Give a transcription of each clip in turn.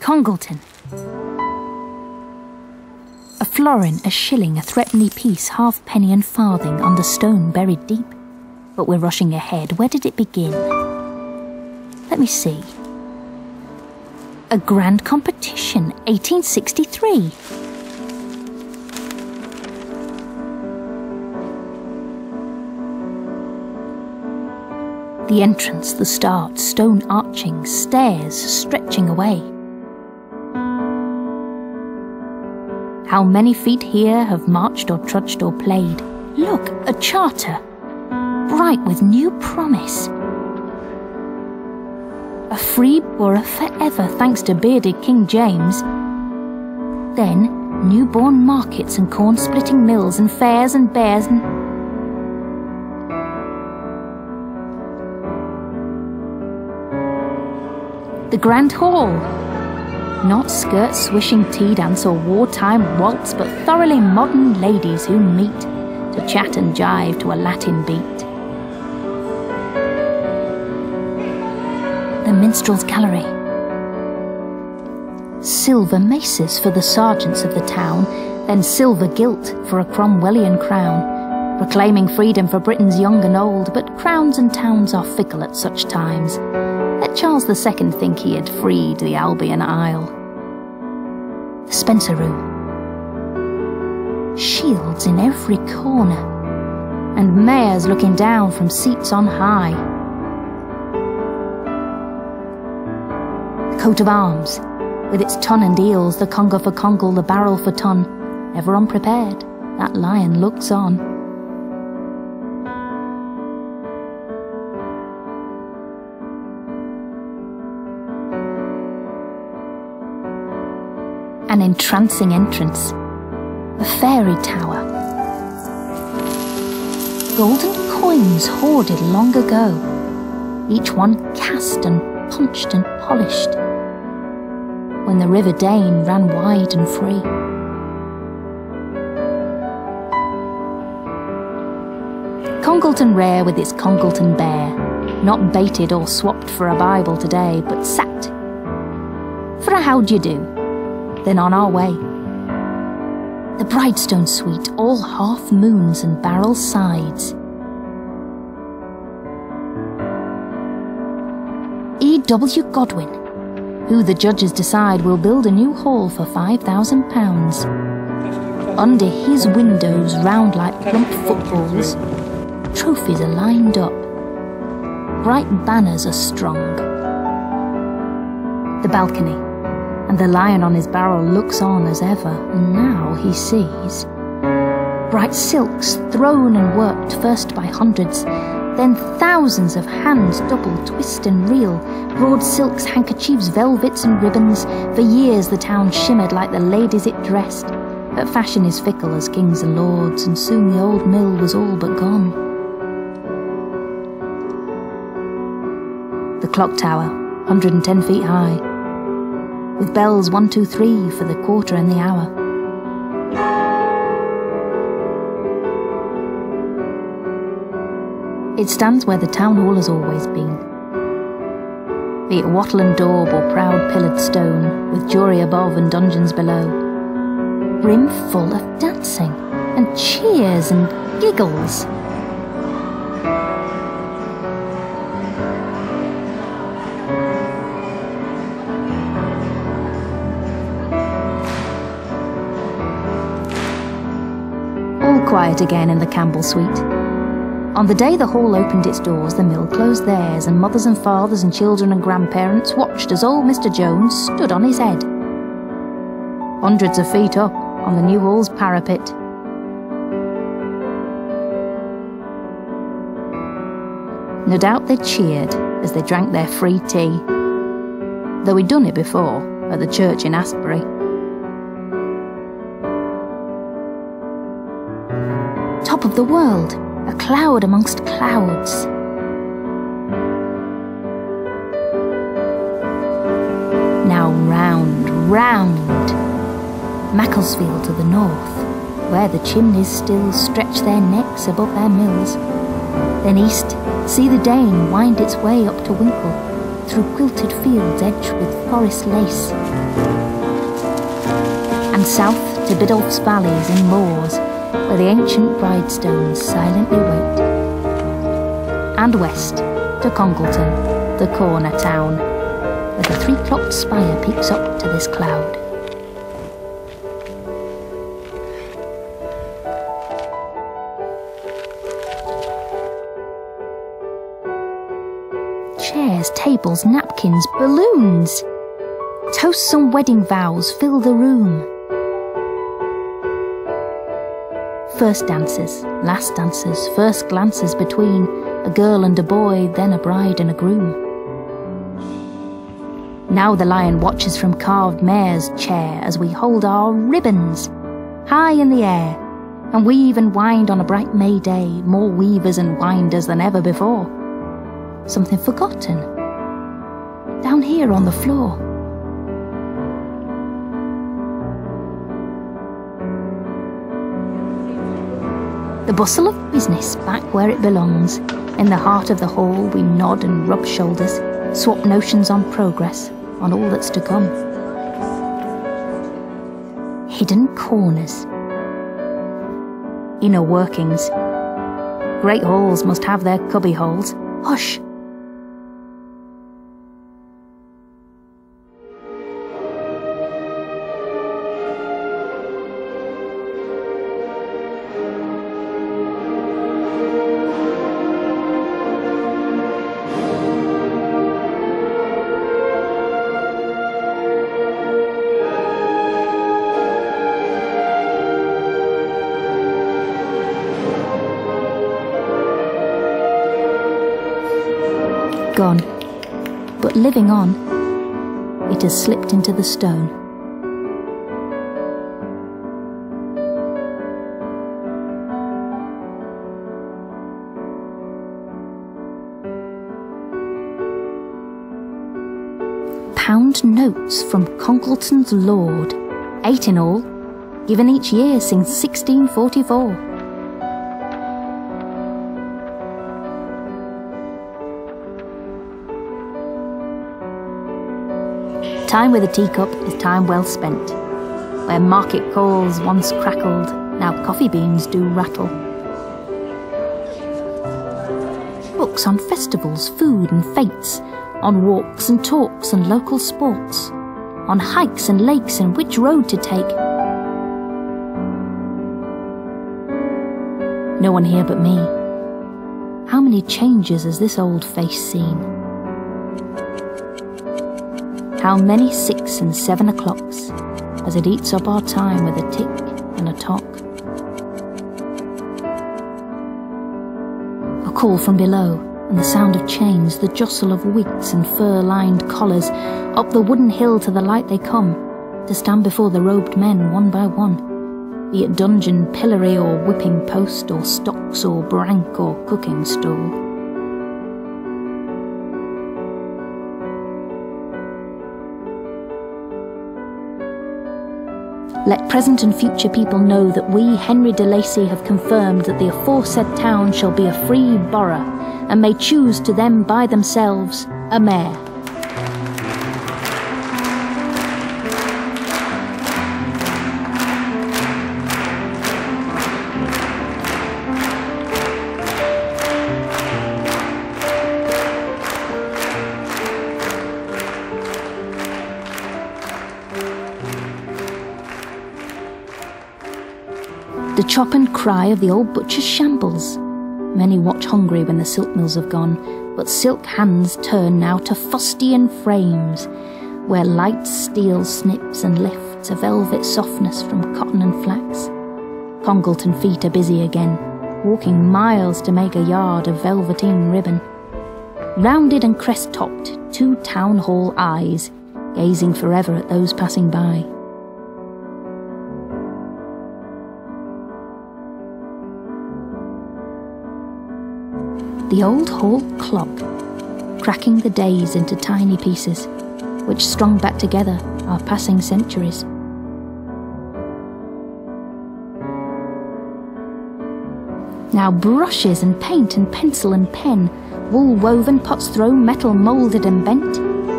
Congleton. A florin, a shilling, a threepenny piece, halfpenny and farthing under stone buried deep. But we're rushing ahead. Where did it begin? Let me see. A grand competition, 1863. The entrance, the start, stone arching, stairs stretching away. How many feet here have marched or trudged or played? Look, a charter, bright with new promise. A free borough forever, thanks to bearded King James. Then, newborn markets and corn splitting mills and fairs and bears and the Grand Hall. Not skirt swishing tea dance or wartime waltz, but thoroughly modern ladies who meet to chat and jive to a Latin beat. The Minstrel's Gallery. Silver maces for the sergeants of the town, then silver gilt for a Cromwellian crown, proclaiming freedom for Britain's young and old, but crowns and towns are fickle at such times. Let Charles II think he had freed the Albion Isle. The Spencer Room. Shields in every corner, and mayors looking down from seats on high. The coat of arms, with its ton and eels, the conger for congle, the barrel for ton, ever unprepared, that lion looks on. An entrancing entrance, a fairy tower. Golden coins hoarded long ago, each one cast and punched and polished, when the River Dane ran wide and free. Congleton rare with its Congleton bear, not baited or swapped for a Bible today, but sat for a how d'ye do then on our way. The Bridestone Suite, all half moons and barrel sides. E.W. Godwin, who the judges decide will build a new hall for £5,000. Under his windows, round like plump footballs, trophies are lined up. Bright banners are strung. The balcony and the lion on his barrel looks on as ever, and now he sees bright silks thrown and worked first by hundreds, then thousands of hands double, twist and reel, broad silks, handkerchiefs, velvets and ribbons. For years the town shimmered like the ladies it dressed, but fashion is fickle as kings and lords, and soon the old mill was all but gone. The clock tower, 110 feet high, with bells one, two, three for the quarter and the hour. It stands where the town hall has always been. Be it wattle and daub or proud pillared stone, with jury above and dungeons below. Brim full of dancing and cheers and giggles. Quiet again in the Campbell suite. On the day the hall opened its doors, the mill closed theirs, and mothers and fathers and children and grandparents watched as old Mr. Jones stood on his head. Hundreds of feet up on the new hall's parapet. No doubt they cheered as they drank their free tea, though he'd done it before at the church in Astbury. Top of the world, a cloud amongst clouds. Now round, round, Macclesfield to the north, where the chimneys still stretch their necks above their mills. Then east, see the Dane wind its way up to Wincle, through quilted fields edged with forest lace. And south to Biddulph's valleys and moors, where the ancient bridestones silently wait. And west to Congleton, the corner town, where the three-clocked spire peeks up to this cloud. Chairs, tables, napkins, balloons. Toasts and wedding vows fill the room. First dances, last dances, first glances between a girl and a boy, then a bride and a groom. Now the lion watches from carved mayor's chair as we hold our ribbons high in the air and weave and wind on a bright May day, more weavers and winders than ever before. Something forgotten down here on the floor. The bustle of business back where it belongs. In the heart of the hall, we nod and rub shoulders, swap notions on progress, on all that's to come. Hidden corners. Inner workings. Great halls must have their cubby holes. Hush! Gone, but living on, it has slipped into the stone. Pound notes from Congleton's Lord, eight in all, given each year since 1644. Time with a teacup is time well spent. Where market calls once crackled, now coffee beans do rattle. Books on festivals, food and fates, on walks and talks and local sports, on hikes and lakes and which road to take. No one here but me. How many changes has this old face seen? How many six and seven o'clocks as it eats up our time with a tick and a tock. A call from below, and the sound of chains, the jostle of wigs and fur-lined collars, up the wooden hill to the light they come, to stand before the robed men one by one, be it dungeon, pillory or whipping post, or stocks or brank or cucking stool. Let present and future people know that we, Henry de Lacy, have confirmed that the aforesaid town shall be a free borough, and may choose to them by themselves a mayor. Chop and cry of the old butcher's shambles. Many watch hungry when the silk mills have gone, but silk hands turn now to fustian frames, where light steel snips and lifts a velvet softness from cotton and flax. Congleton feet are busy again, walking miles to make a yard of velveteen ribbon. Rounded and crest topped, two town hall eyes, gazing forever at those passing by. The old hall clock, cracking the days into tiny pieces, which strung back together our passing centuries. Now brushes and paint and pencil and pen wool woven, pots thrown, metal moulded and bent.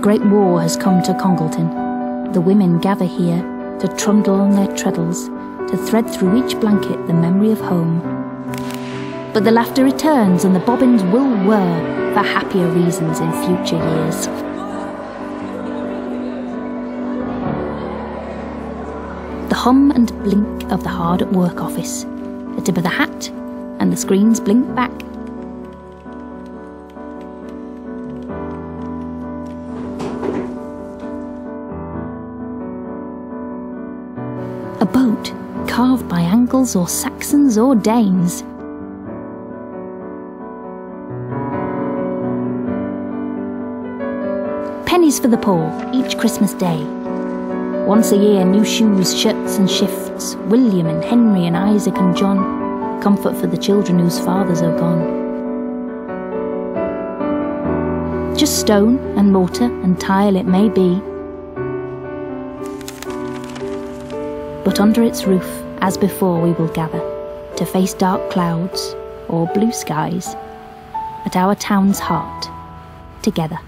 Great War has come to Congleton. The women gather here to trundle on their treadles, to thread through each blanket the memory of home. But the laughter returns and the bobbins will whir for happier reasons in future years. The hum and blink of the hard at work office, the tip of the hat, and the screens blink back carved by Angles or Saxons or Danes. Pennies for the poor each Christmas day. Once a year, new shoes, shirts, and shifts. William and Henry and Isaac and John. Comfort for the children whose fathers are gone. Just stone and mortar and tile it may be, but under its roof, as before, we will gather to face dark clouds or blue skies at our town's heart together.